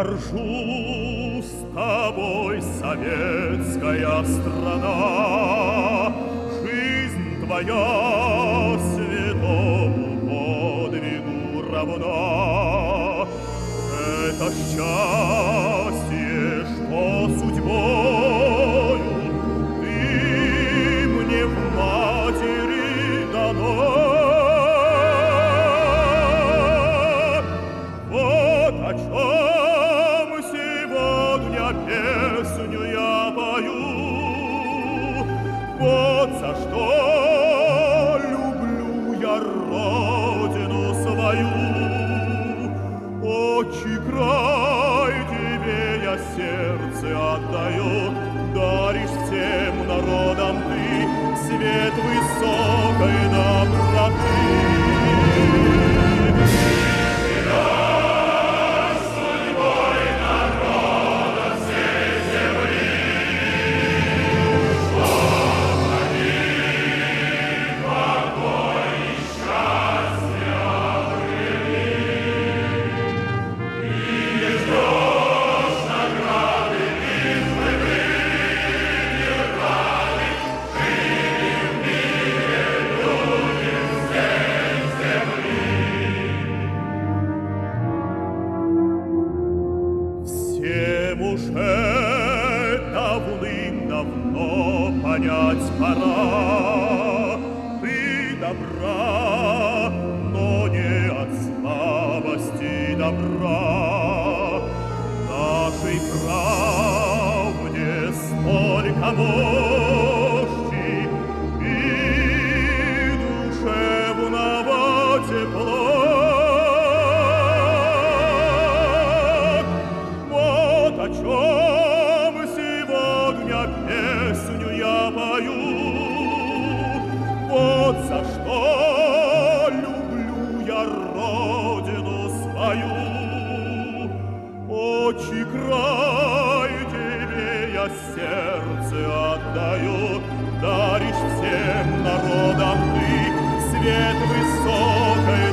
Горжусь тобой, советская страна, Жизнь твоя святому подвигу равна. Это счастье, песню я пою, Всем уже давным-давно понять пора. Ты добра, но не от слабости добра. Нашей правде столько мощи сердце отдаю, Даришь всем народам ты свет высокий.